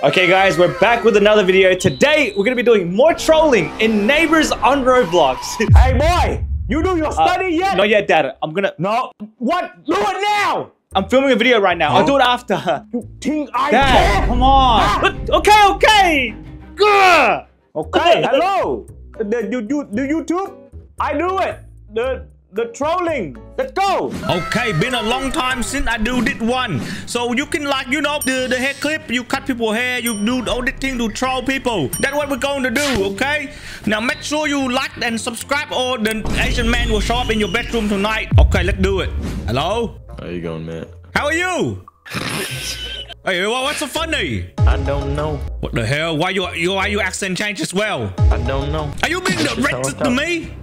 Okay guys, we're back with another video. Today, we're gonna be doing more trolling in Neighbors on Roblox. Hey boy, you do your uh, study yet? Not yet, Dad. I'm gonna... No. What? Do it now. I'm filming a video right now. I'll do it after. You think I Dad, care? come on. Ah! But- okay, okay. Gah! Okay, hello. The, you do the YouTube? I do it. The the trolling. Let's go. Okay, been a long time since I do this one. So you can like, you know, the, the hair clip, you cut people hair, you do all this thing to troll people. That's what we're going to do, okay? Now make sure you like and subscribe or the Asian man will show up in your bedroom tonight. Okay, let's do it. Hello? How you going, man? How are you? hey, what's so funny? I don't know. What the hell? Why you, you why you accent change as well? I don't know. Are you being the racist to me?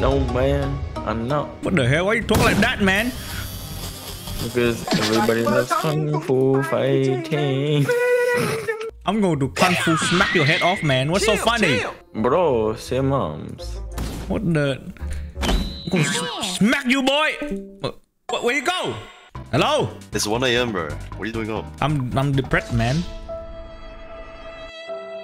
No, man. I'm not. What the hell? Why you talk like that, man? Because everybody loves kung fu fighting. I'm going to kung fu smack your head off, man. What's so funny? Bro, say moms. What the? I'm gonna smack you, boy. Wh- Where you go? Hello? It's 1 a.m., bro. What are you doing up? I'm I'm depressed, man.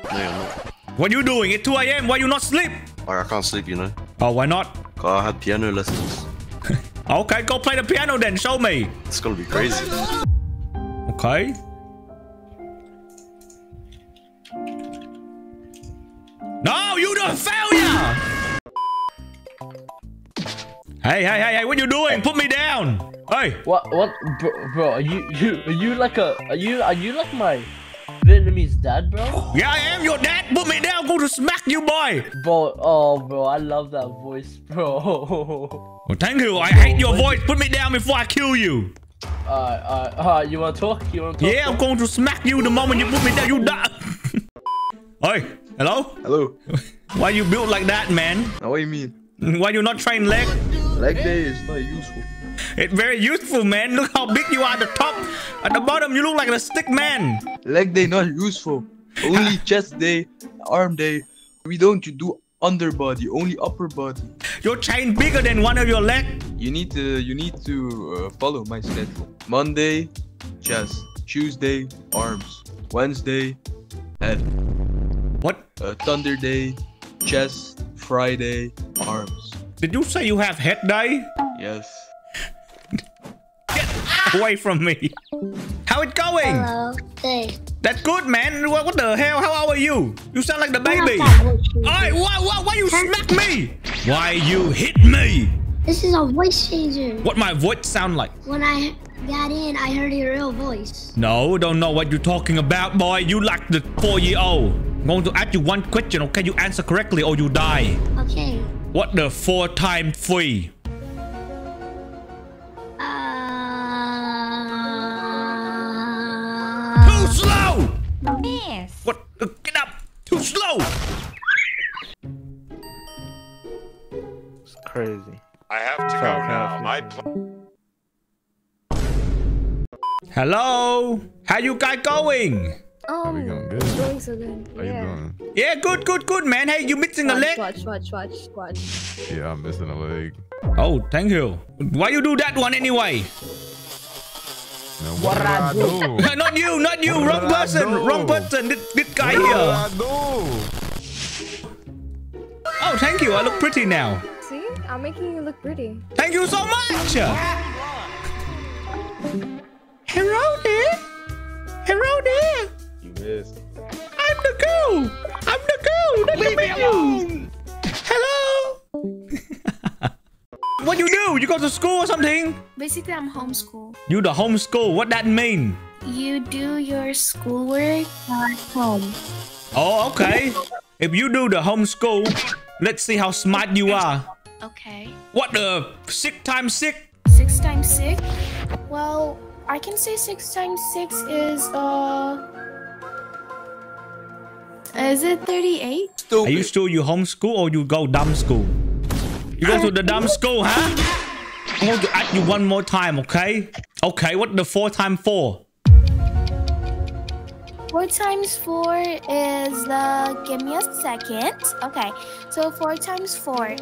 No, you're not. What you doing? It's 2 a.m. Why you not sleep? Like, I can't sleep, you know? Oh, why not? Cause I had piano lessons. Okay, go play the piano then. Show me. It's gonna be crazy. Okay. No, you the failure. Hey, hey, hey, hey! What you doing? Put me down. Hey. What? What, bro? bro are you you are you like a are you are you like my Vietnamese dad, bro? Yeah, I am your dad. Put me down. going to smack you, boy. Bro, oh, bro, I love that voice, bro. Well, thank you. I hate your voice. Put me down before I kill you. Alright, alright, alright. You wanna talk? You wanna talk? Yeah, I'm going to smack you the moment you put me down. You die. Hey, hello? Hello. Why you built like that, man? Now what do you mean? Why you not train leg? Leg day is not useful. It's very useful, man. Look how big you are at the top. At the bottom, you look like a stick man. Leg day not useful. Only chest day, arm day. We don't do underbody, only upper body. Your chain bigger than one of your leg. You need to you need to uh, follow my schedule. Monday, chest. Tuesday, arms. Wednesday, head. What? Uh, Thunder day, chest. Friday, arms. Did you say you have head day? Yes. Away from me. How it going? Hello. Hey. That's good, man. What, what the hell? How old are you? You sound like the baby. Hey, why, why, why you smack me? Why you hit me? This is a voice changer. What my voice sound like? When I got in, I heard your real voice. No, don't know what you're talking about, boy. You like the four-year-old. I'm going to ask you one question, okay? You answer correctly or you die. Okay. What the four time three? Too slow! Yes. What? Uh, Get up! Too slow! It's crazy. I have to go now. My Hello? How you guys going? Um, We going good? doing so good. How you yeah. doing? Yeah, good, good, good, man. Hey, you missing a leg? watch, watch, watch, watch. Yeah, I'm missing a leg. Oh, thank you. Why you do that one anyway? Now, what, did I do? not you, not you. What Wrong did person. Wrong person. This, this guy What did here. I do? Oh, thank you. I look pretty now. See, I'm making you look pretty. Thank you so much. Hello there. Hello there. You missed. I'm the girl. Go to school or something? Basically, I'm homeschool. You the homeschool. What that mean? You do your schoolwork at home. Oh, okay. If you do the homeschool, let's see how smart you are. Okay. What the six times six? Six times six? Well, I can say six times six is, uh... Is it 38? Are you still you homeschool or you go dumb school? You go to the dumb school, huh? I'm going to ask you one more time, okay? Okay, what the four times four? Four times four is the. Give me a second. Okay, so four times four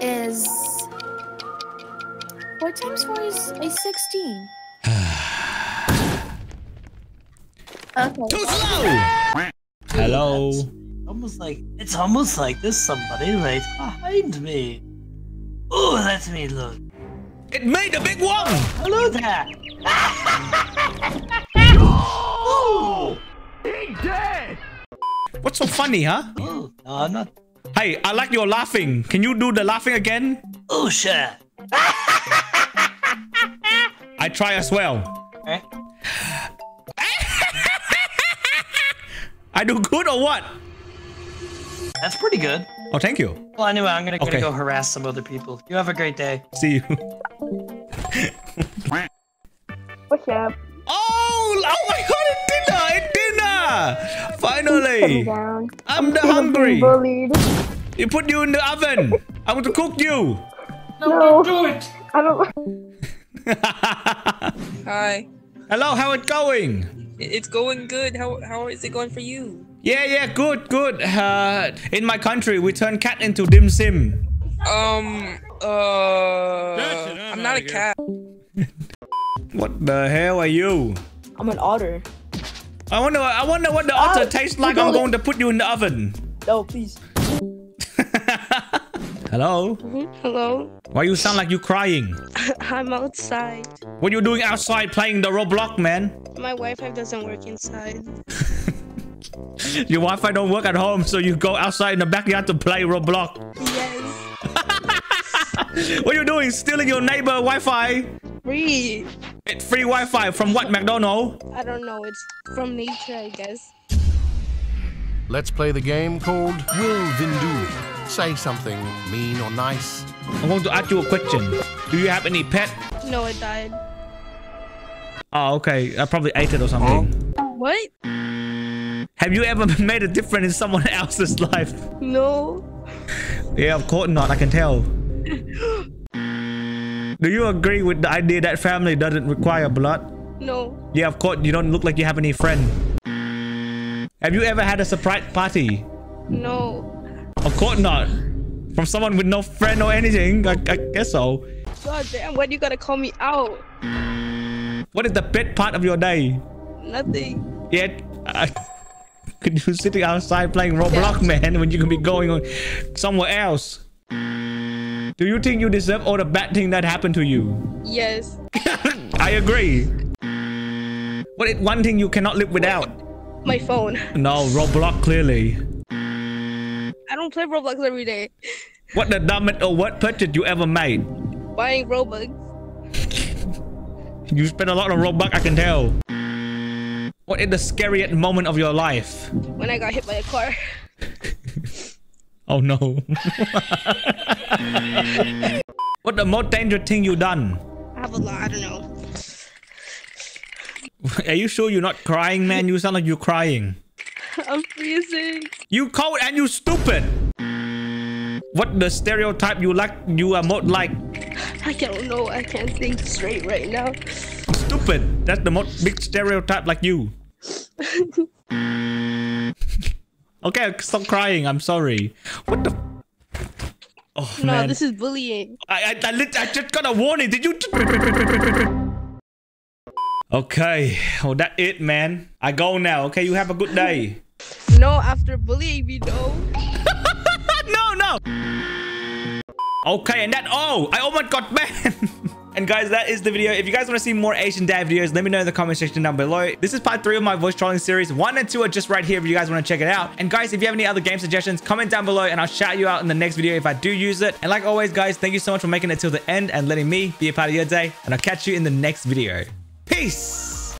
is. Four times four is a sixteen. Okay. Too slow. Hello. Almost like it's almost like there's somebody right behind me. Oh, let me look. It made a big one. At that. oh, he dead. What's so funny, huh? Oh, no, I'm not. Hey, I like your laughing. Can you do the laughing again? Oh shit. I try as well. Eh? I do good or what? That's pretty good. Oh, thank you. Well, anyway, I'm gonna, gonna go harass some other people. You have a great day. See you. What's up? Oh, oh my god, it's dinner! It's dinner! Finally! down. I'm the hungry. Bullied. You put you in the oven. I want to cook you. No, do it. I don't. Hi. Hello, how it going? It's going good. How how is it going for you? Yeah, yeah, good, good. Uh, in my country, we turn cat into dim sim. Um. Uh. I'm not a cat. What the hell are you? I'm an otter. I wonder. I wonder what the Ah, otter tastes like. I'm going to put you in the oven. No, please. Hello. Hello. Why you sound like you crying? I'm outside. What you doing outside playing the Roblox, man? My Wi-Fi doesn't work inside. Your Wi-Fi don't work at home, so you go outside in the backyard to play Roblox. Yes. What are you doing? Stealing your neighbor Wi-Fi? Free. It's free Wi-Fi from what McDonald? I don't know. It's from nature, I guess. Let's play the game called Will Vindu. Say something mean or nice. I'm going to ask you a question. Do you have any pet? No, it died. Oh, okay. I probably ate it or something. What? Have you ever made a difference in someone else's life? No. Yeah, of course not. I can tell. Do you agree with the idea that family doesn't require blood? No. Yeah, of course. You don't look like you have any friend. Have you ever had a surprise party? No. Of course not. From someone with no friend or anything. I, I guess so. God damn. Why do you gotta call me out? What is the best part of your day? Nothing. Yeah. Could you sitting outside playing Roblox, man, when you can be going on somewhere else? Do you think you deserve all the bad thing that happened to you? Yes. I agree. What is one thing you cannot live without? My phone. No, Roblox clearly. I don't play Roblox every day. What the dumbest or what purchase you ever made? Buying Robux. You spend a lot on Roblox, I can tell. What is the scariest moment of your life? When I got hit by a car. Oh no. what the most dangerous thing you done? I have a lot. I don't know. Are you sure you're not crying, man? You sound like you're crying. I'm freezing. You cold and you stupid. What the stereotype you like? You are most like I don't know. I can't think straight right now. stupid. That's the most big stereotype like you. okay, stop crying. I'm sorry. What the? Oh no, man. this is bullying. I, I, I, lit- I just got a warning. Did you? Okay. Well, that it, man. I go now. Okay, you have a good day. No, after bullying me, no. no, no. Okay, and that all. I almost got banned. And guys, that is the video. If you guys want to see more Asian dad videos, let me know in the comment section down below. This is part three of my voice trolling series. One and two are just right here if you guys want to check it out. And guys, if you have any other game suggestions, comment down below and I'll shout you out in the next video if I do use it. And like always, guys, thank you so much for making it till the end and letting me be a part of your day. And I'll catch you in the next video. Peace!